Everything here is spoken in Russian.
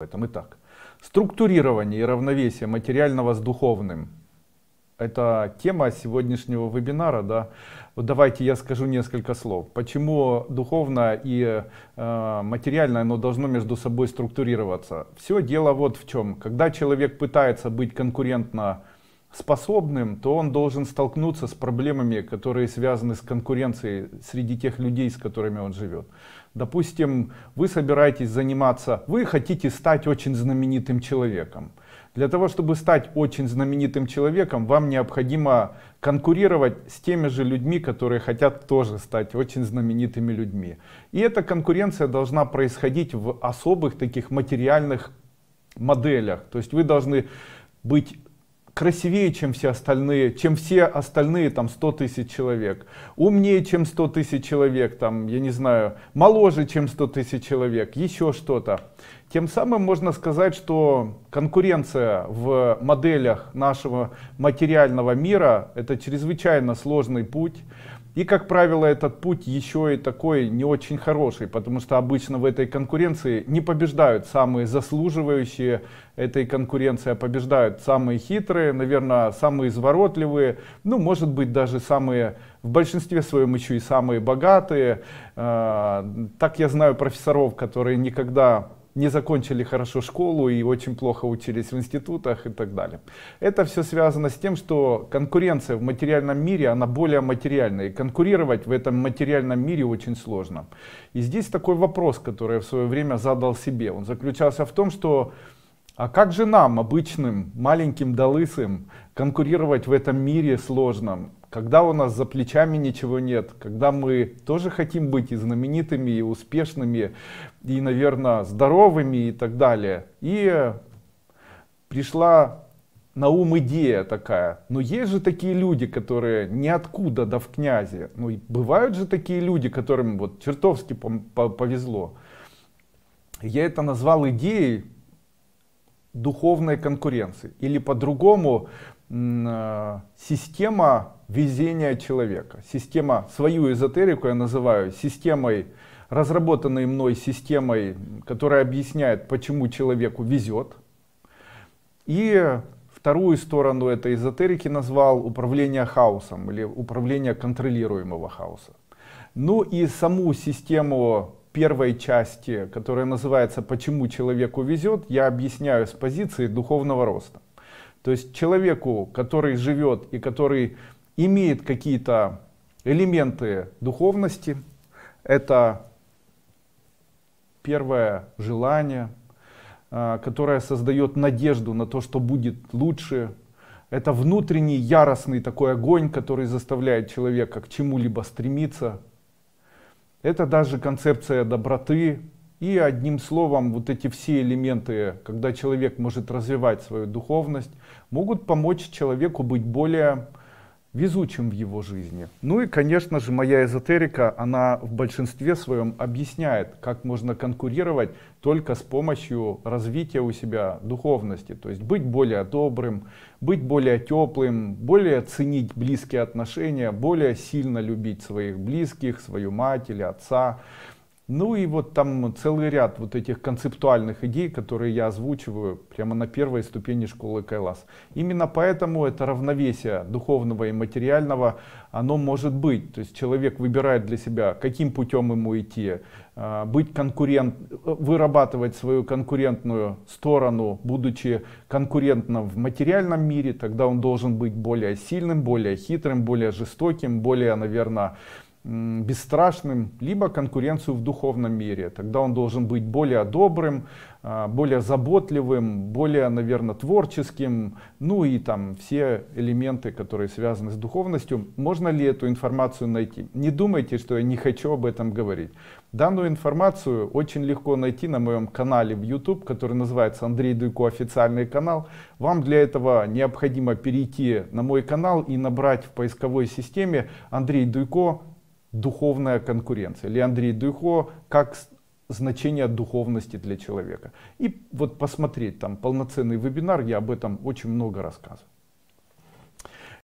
этом. Итак, структурирование и равновесие материального с духовным. Это тема сегодняшнего вебинара. Да? Вот давайте я скажу несколько слов. Почему духовное и э, материальное оно должно между собой структурироваться? Все дело вот в чем. Когда человек пытается быть конкурентно способным, то он должен столкнуться с проблемами, которые связаны с конкуренцией среди тех людей, с которыми он живет. Допустим, вы собираетесь заниматься, вы хотите стать очень знаменитым человеком. Для того, чтобы стать очень знаменитым человеком, вам необходимо конкурировать с теми же людьми, которые хотят тоже стать очень знаменитыми людьми. И эта конкуренция должна происходить в особых таких материальных моделях. То есть вы должны быть красивее, чем все остальные, чем все остальные там 100 тысяч человек, умнее, чем 100 тысяч человек, там, я не знаю, моложе, чем 100 тысяч человек, еще что-то. Тем самым можно сказать, что конкуренция в моделях нашего материального мира это чрезвычайно сложный путь. И, как правило, этот путь еще и такой не очень хороший, потому что обычно в этой конкуренции не побеждают самые заслуживающие этой конкуренции, а побеждают самые хитрые, наверное, самые изворотливые, ну, может быть, даже самые, в большинстве своем еще и самые богатые. А, так я знаю профессоров, которые никогда не закончили хорошо школу и очень плохо учились в институтах и так далее. Это все связано с тем, что конкуренция в материальном мире, она более материальная. И конкурировать в этом материальном мире очень сложно. И здесь такой вопрос, который я в свое время задал себе. Он заключался в том, что а как же нам, обычным, маленьким да лысым, конкурировать в этом мире сложном? когда у нас за плечами ничего нет, когда мы тоже хотим быть и знаменитыми, и успешными, и, наверное, здоровыми и так далее. И пришла на ум идея такая, но есть же такие люди, которые ниоткуда да в князе, ну бывают же такие люди, которым вот чертовски повезло. Я это назвал идеей духовной конкуренции или по-другому э, система везения человека. Система, свою эзотерику я называю системой, разработанной мной системой, которая объясняет, почему человеку везет. И вторую сторону этой эзотерики назвал управление хаосом или управление контролируемого хаоса. Ну и саму систему первой части, которая называется «Почему человеку везет», я объясняю с позиции духовного роста. То есть человеку, который живет и который имеет какие-то элементы духовности. Это первое желание, а, которое создает надежду на то, что будет лучше. Это внутренний яростный такой огонь, который заставляет человека к чему-либо стремиться. Это даже концепция доброты. И одним словом, вот эти все элементы, когда человек может развивать свою духовность, могут помочь человеку быть более везучим в его жизни. Ну и, конечно же, моя эзотерика, она в большинстве своем объясняет, как можно конкурировать только с помощью развития у себя духовности. То есть быть более добрым, быть более теплым, более ценить близкие отношения, более сильно любить своих близких, свою мать или отца. Ну и вот там целый ряд вот этих концептуальных идей, которые я озвучиваю прямо на первой ступени школы Кайлас. Именно поэтому это равновесие духовного и материального, оно может быть. То есть человек выбирает для себя, каким путем ему идти, а, быть конкурент, вырабатывать свою конкурентную сторону, будучи конкурентным в материальном мире, тогда он должен быть более сильным, более хитрым, более жестоким, более, наверное, бесстрашным, либо конкуренцию в духовном мире. Тогда он должен быть более добрым, а, более заботливым, более, наверное, творческим, ну и там все элементы, которые связаны с духовностью. Можно ли эту информацию найти? Не думайте, что я не хочу об этом говорить. Данную информацию очень легко найти на моем канале в YouTube, который называется Андрей Дуйко официальный канал. Вам для этого необходимо перейти на мой канал и набрать в поисковой системе Андрей Дуйко духовная конкуренция. Или Андрей Дуйко как значение духовности для человека. И вот посмотреть там полноценный вебинар, я об этом очень много рассказываю.